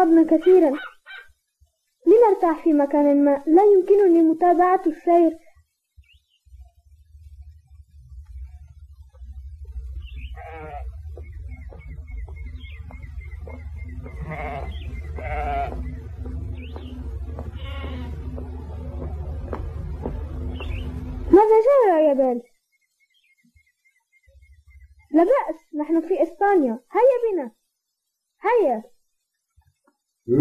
لقد ركضنا كثيرا. لنرتاح في مكان ما. لا يمكنني متابعة السير. ماذا جرى يا بال؟ لا بأس. نحن في إسبانيا. هيا بنا. هيا.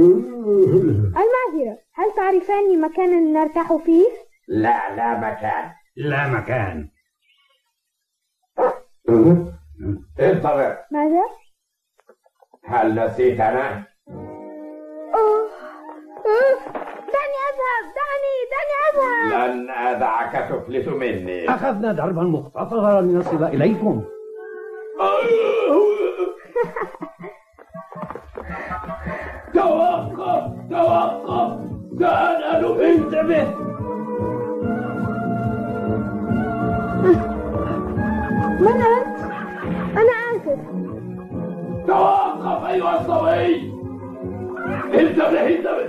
المعذرة هل تعرفان مكانا نرتاح فيه؟ لا لا مكان لا مكان انتظر ماذا؟ هل نسيتنا؟ أوه. أوه. دعني أذهب دعني دعني أذهب لن أدعك تفلت مني أخذنا دربا مختصرا لنصل إليكم توقف سأنال انتبه من أنت؟ أنا آسف. توقف أيها الصبي. انتبه انتبه.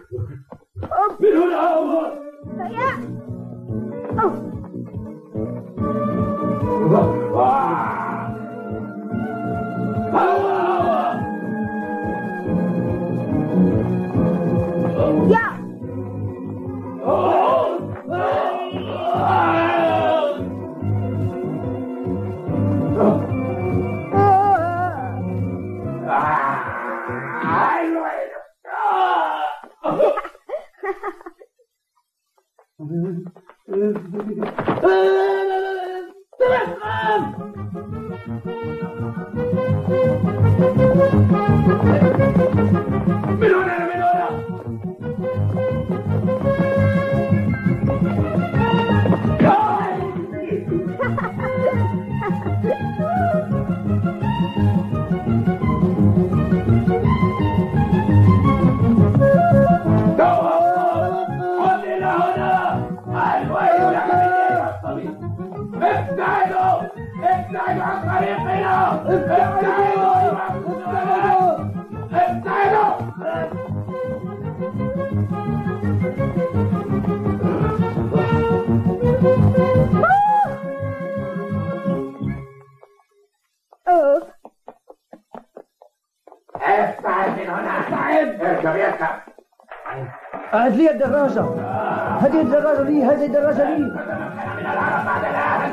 من هنا اركب اركب هات لي الدراجة. هذه الدراجة لي هذه الدراجة لي. من العرب بعد الآن.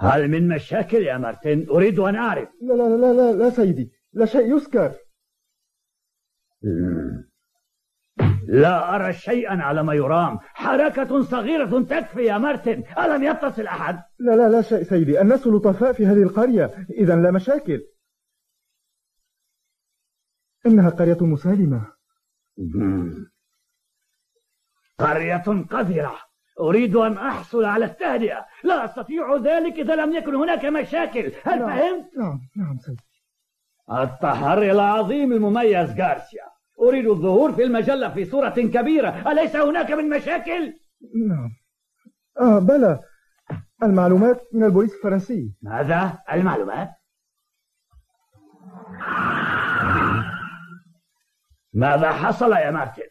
هل من مشاكل يا مارتن؟ أريد أن أعرف. لا لا لا لا لا سيدي. لا شيء يذكر. لا أرى شيئا على ما يرام. حركة صغيرة تكفي يا مارتن. ألم يتصل أحد؟ لا لا لا شيء سيدي. الناس لطفاء في هذه القرية. إذا لا مشاكل. إنها قرية مسالمة. قرية قذرة. أريد أن أحصل على التهدئة. لا أستطيع ذلك إذا لم يكن هناك مشاكل. هل نعم. فهمت؟ نعم نعم سيدي. التحري العظيم المميز غارسيا. أريد الظهور في المجلة في صورة كبيرة. أليس هناك من مشاكل؟ نعم. آه بلى. المعلومات من البوليس الفرنسي. ماذا؟ المعلومات؟ ماذا حصل يا مارتن؟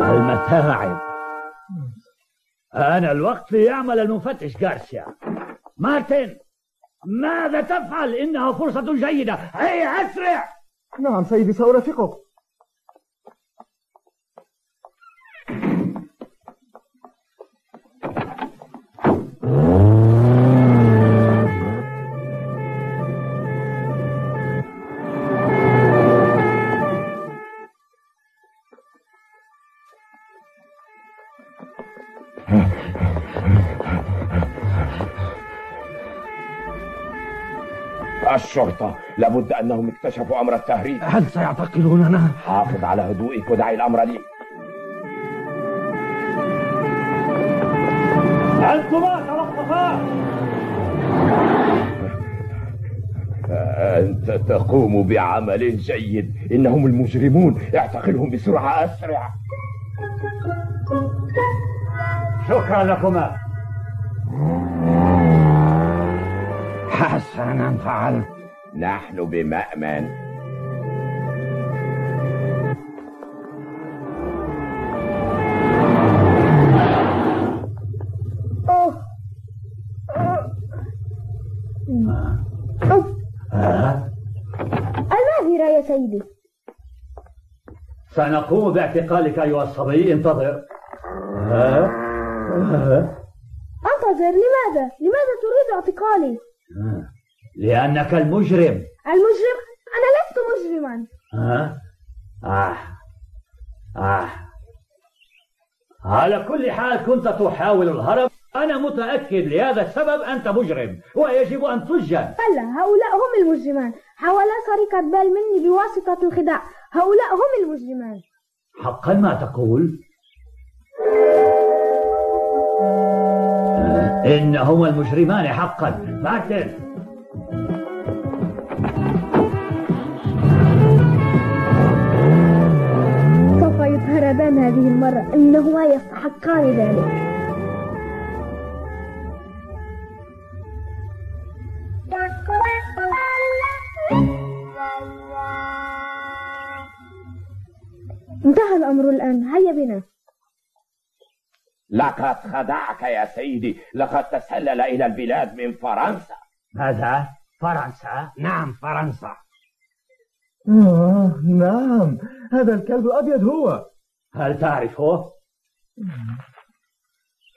المتاعب. آن الوقت ليعمل المفتش غارسيا. مارتن ماذا تفعل؟ إنها فرصة جيدة. هيا أسرع! نعم سيدي سأرافقك. الشرطة. لابد أنهم اكتشفوا أمر التهريب. هل سيعتقلوننا؟ حافظ على هدوئك ودعي الأمر لي. أنتما توقفا أنت تقوم بعمل جيد. إنهم المجرمون. اعتقلهم بسرعة أسرع. شكرا لكما. حسنا فعلت. نحن بمأمن. المعذرة يا سيدي سنقوم باعتقالك أيها الصبي انتظر؟ أنتظر لماذا؟ لماذا تريد اعتقالي؟ لأنك المجرم. المجرم؟ أنا لست مجرما. ها؟ آه. آه. على كل حال كنت تحاول الهرب. أنا متأكد لهذا السبب أنت مجرم ويجب أن تسجن. هلا هؤلاء هم المجرمان. حاولا سرقة بال مني بواسطة الخداع. هؤلاء هم المجرمان. حقا ما تقول. إنهما المجرمان حقا. مارتن. يتهربان هذه المرة. إنهما يستحقان ذلك. انتهى الأمر الآن. هيا بنا. لقد خدعك يا سيدي. لقد تسلل إلى البلاد من فرنسا. ماذا؟ فرنسا؟ نعم فرنسا. آه نعم. هذا الكلب الأبيض هو. هل تعرفه؟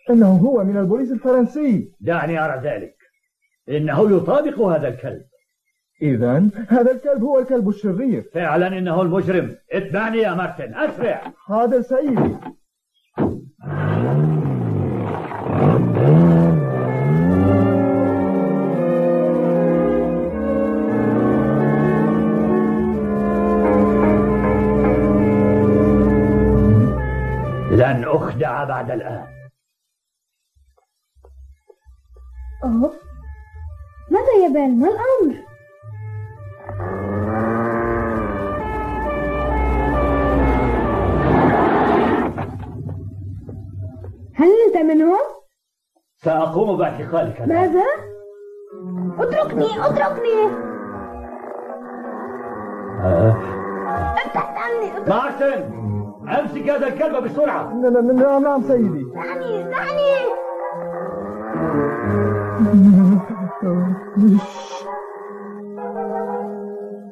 إنه هو من البوليس الفرنسي. دعني أرى ذلك. إنه يطابق هذا الكلب. إذا هذا الكلب هو الكلب الشرير. فعلا إنه المجرم. اتبعني يا مارتن. أسرع. حاضر سيدي لن أخدع بعد الآن أوه ماذا يا بال ما الأمر؟ هل أنت منهم؟ سأقوم باعتقالك. ماذا؟ اتركني اتركني ابتعد عني مارتن أمسك هذا الكلب بسرعة. ن- ن- نعم نعم سيدي. دعني دعني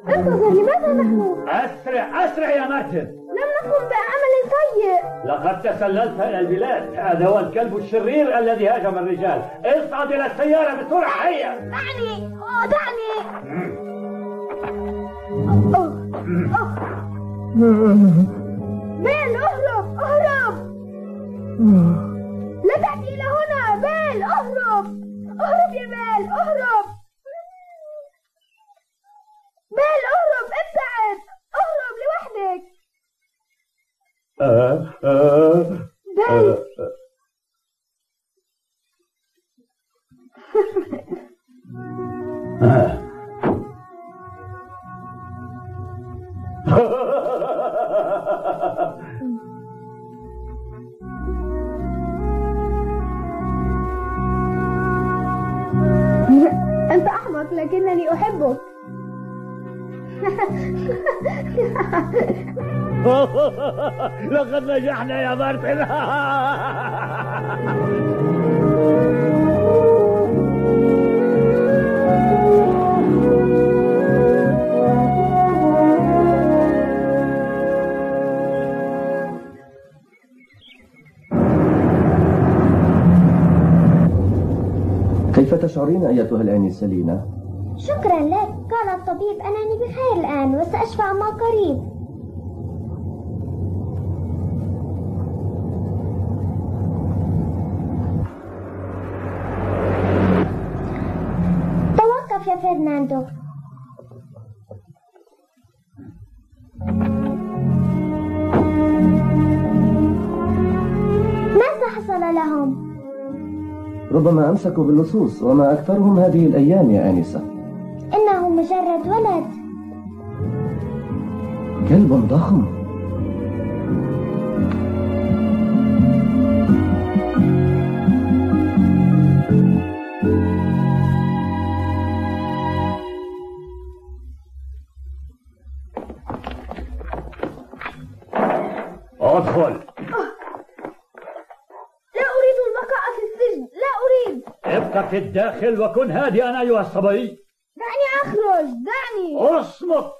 انتظر لماذا نحن؟ أسرع أسرع يا مارتن لم نقم بعمل سيء. لقد تسللت إلى البلاد. هذا هو الكلب الشرير الذي هاجم الرجال. اصعد إلى السيارة بسرعة هيا. دعني آه، دعني. أوه. أوه. بيل اهرب اهرب. آه. لا تأتي إلى هنا. بيل اهرب. اهرب يا بيل اهرب. بيل اهرب. ابتعد. اهرب لوحدك. آه، آه، بيل Ha ha ha ha ha! أحمق لكنني أحبك لقد نجحنا يا مارتن كيف تشعرين أيتها الآنسة لينا؟ شكرا لك. قال الطبيب أنني بخير الآن وسأشفى عما قريب. توقف يا فرناندو. ماذا حصل لهم؟ ربما أمسكوا باللصوص وما أكثرهم هذه الأيام يا آنسة إنه مجرد ولد. كلب ضخم. أدخل. لا أريد البقاء في السجن. لا أريد. ابقى في الداخل وكن هادئا أيها الصبي. اصمت.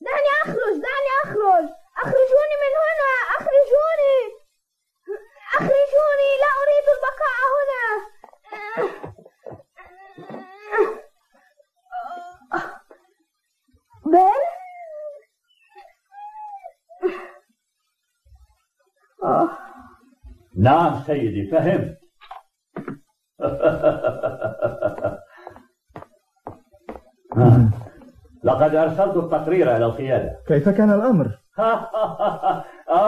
دعني أخرج دعني أخرج. أخرجوني من هنا أخرجوني. أخرجوني لا أريد البقاء هنا. بل نعم سيدي فهمت لقد أرسلت التقرير إلى القيادة كيف كان الأمر؟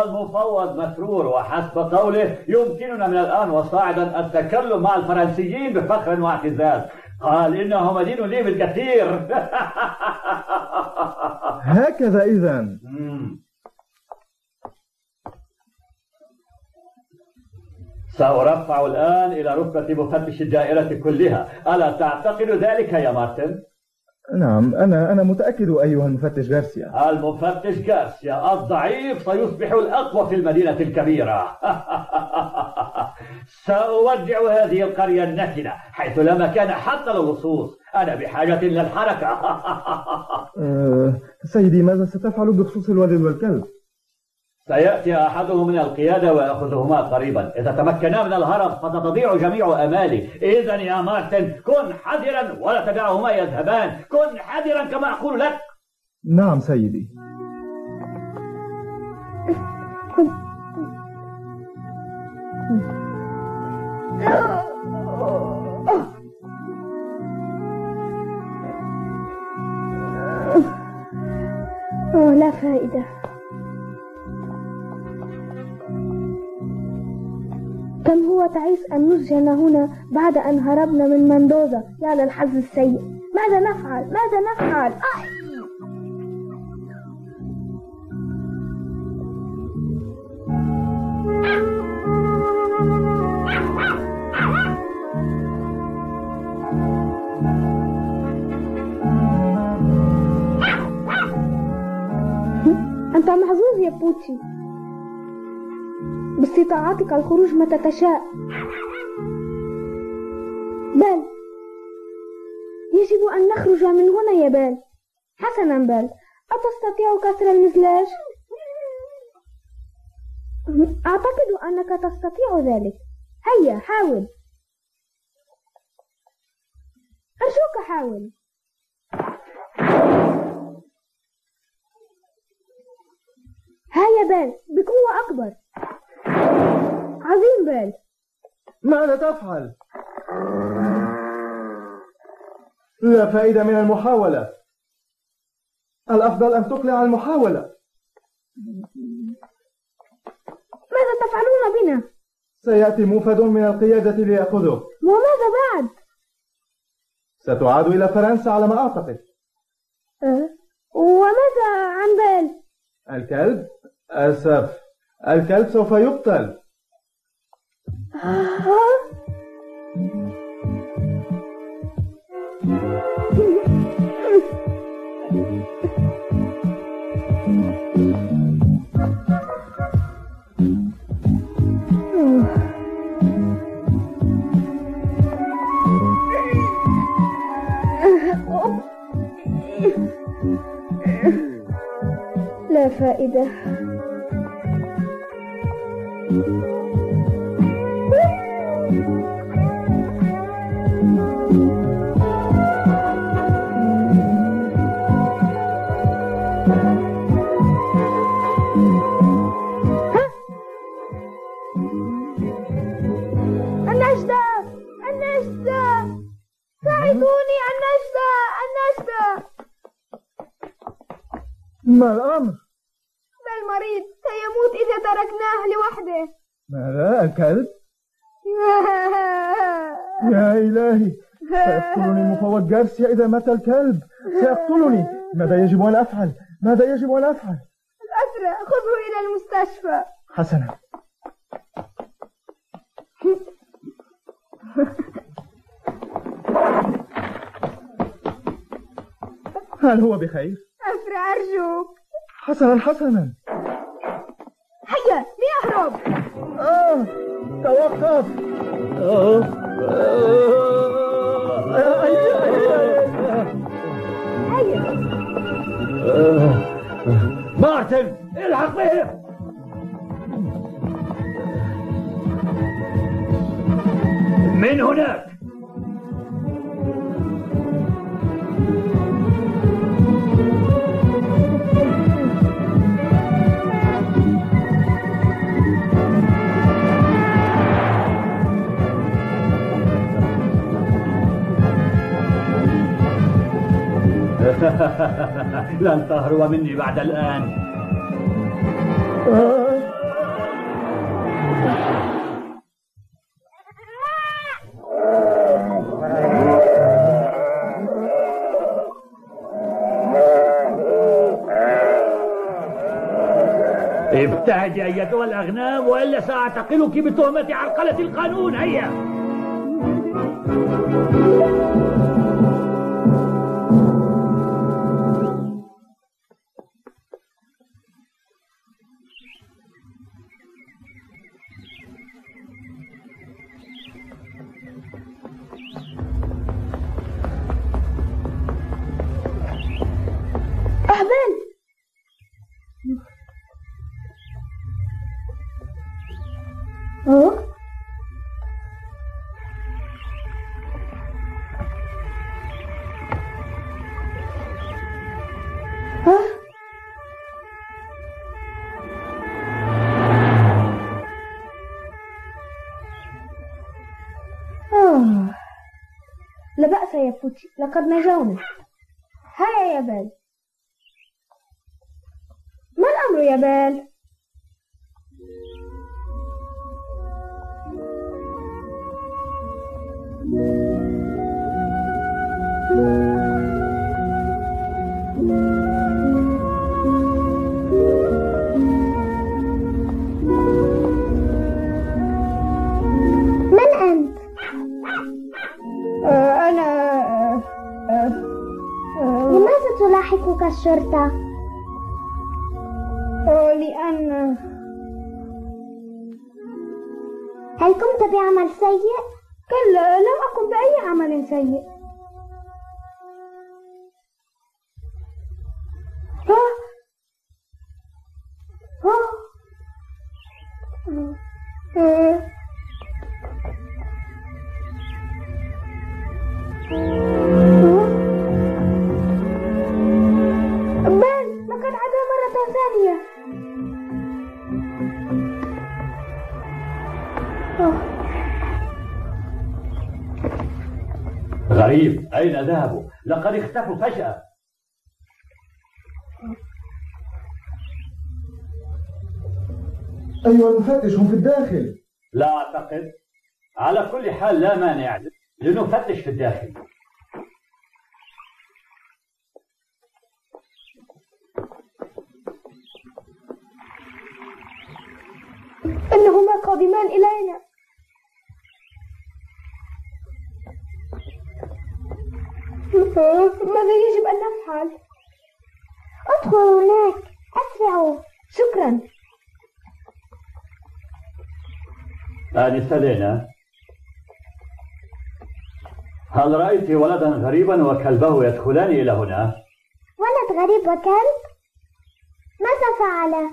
المفوض مسرور وحسب قوله يمكننا من الآن وصاعدا التكلم مع الفرنسيين بفخر واعتزاز قال إنه مدين لي بالكثير هكذا إذا. سأرفع الآن إلى رتبة مفتش الدائرة كلها ألا تعتقد ذلك يا مارتن؟ نعم أنا أنا متأكد أيها المفتش غارسيا. المفتش جارسيا الضعيف سيصبح الأقوى في المدينة الكبيرة. سأودع هذه القرية النتنة حيث لا مكان حتى للصوص أنا بحاجة للحركة أه سيدي ماذا ستفعل بخصوص الولد والكلب؟ سيأتي أحدهم من القيادة ويأخذهما قريبا. إذا تمكنا من الهرب فتضيع جميع أمالي. إذا يا مارتن كن حذرا ولا تدعهما يذهبان. كن حذرا كما أقول لك. نعم سيدي. أوه لا فائدة. كم هو تعيس أن نسجن هنا بعد أن هربنا من مندوزا يا للحظ السيء. ماذا نفعل؟ ماذا نفعل؟ أي أنت محظوظ يا بوتشي. باستطاعتك الخروج متى تشاء بل يجب أن نخرج من هنا يا بال حسنا بل أتستطيع كسر المزلاج؟ أعتقد أنك تستطيع ذلك. هيا حاول. أرجوك حاول. هيا بال بقوة أكبر. عظيم بال ماذا تفعل؟ لا فائدة من المحاولة الأفضل أن تقلع المحاولة ماذا تفعلون بنا؟ سيأتي موفد من القيادة ليأخذه وماذا بعد؟ ستعاد إلى فرنسا على ما أعتقد أه؟ وماذا عن بيل؟ الكلب؟ أسف الكلب سوف يقتل؟ لا فائدة. ما الأمر؟ المريض سيموت إذا تركناه لوحده ماذا الكلب؟ يا إلهي سيقتلني المفوض جارسيا إذا مات الكلب سيقتلني ماذا يجب أن أفعل؟ ماذا يجب أن أفعل؟ الأسرى خذه إلى المستشفى حسنا هل هو بخير؟ أرجوك. حسنا حسنا. هيا ليهرب. آه توقف. آه. آه. هيا. مارتن الحق بهم. من هناك؟ لن تهرب مني بعد الآن. ابتعدي أيتها الأغنام وإلا سأعتقلك بتهمة عرقلة القانون هيا. يا فوتي لقد نجونا. هيا يا بال. ما الأمر يا بال؟ تلاحقك الشرطة؟ آه لأن هل قمت بعمل سيء؟ كلا لم أقم بأي عمل سيء اختفوا فجأة أيها المفتش هم في الداخل. لا أعتقد. على كل حال لا مانع لنفتش في الداخل. إنهما قادمان إلينا. ماذا يجب أن نفعل؟ ادخلوا هناك. أسرعوا شكرا. آنسة لينا هل رأيت ولدا غريبا وكلبه يدخلان إلى هنا؟ ولد غريب وكلب؟ ماذا فعل؟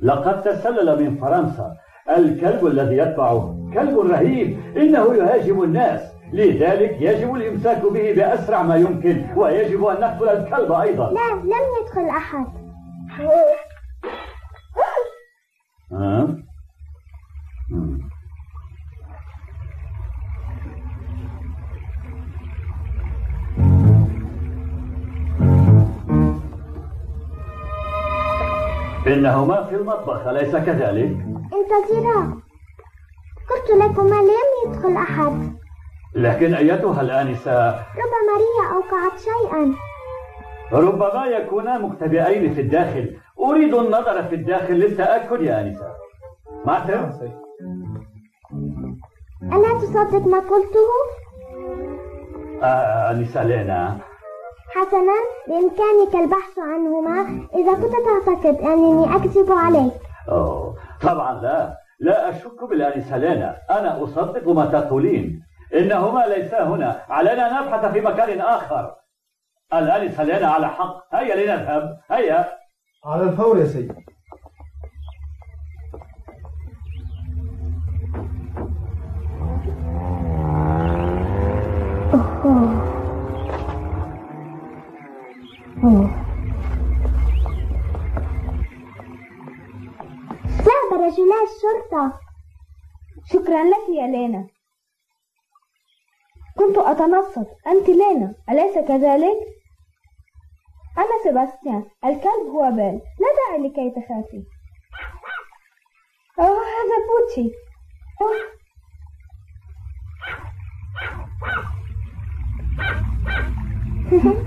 لقد تسلل من فرنسا. الكلب الذي يتبعه كلب رهيب. إنه يهاجم الناس. لذلك يجب الإمساك به بأسرع ما يمكن ويجب أن نقتل الكلب أيضا لا لم يدخل أحد ها؟ إنهما في المطبخ أليس كذلك؟ انتظرا قلت لكما لم يدخل أحد لكن أيتها الآنسة؟ ربما ريا أوقعت شيئا. ربما يكونا مختبئين في الداخل. أريد النظر في الداخل للتأكد يا آنسة. مارتن ألا تصدق ما قلته؟ آه آنسة لينا. حسنا بإمكانك البحث عنهما. إذا كنت تعتقد أنني أكذب عليك. أوه. طبعا لا. لا أشك بالآنسة لينا. أنا أصدق ما تقولين. إنهما ليسا هنا. علينا نبحث في مكان آخر. الآنسة لينا على حق. هيا لنذهب هيا. على الفور يا سيدي. ذهب رجلا الشرطة. شكرا لك يا لينا. كنت أتنصت أنت لينا أليس كذلك؟ أنا سيباستيان الكلب هو بيل لا داعي لكي تخافي أوه هذا بوتشي أوه.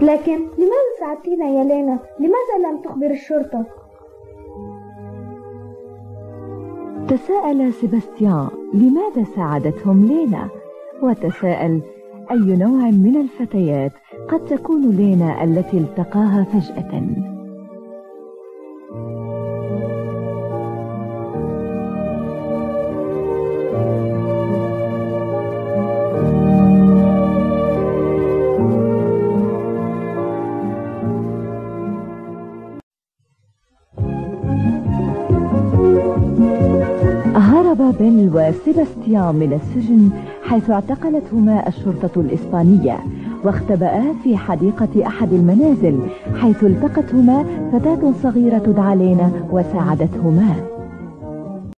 لكن لماذا ساعدتينا يا لينا؟ لماذا لم تخبر الشرطة؟ تساءل سيباستيان لماذا ساعدتهم لينا؟ وتساءل أي نوع من الفتيات قد تكون لينا التي التقاها فجأة؟ وسيباستيان من السجن حيث اعتقلتهما الشرطة الإسبانية واختبأا في حديقة أحد المنازل حيث التقتهما فتاة صغيرة تدعى لينا وساعدتهما.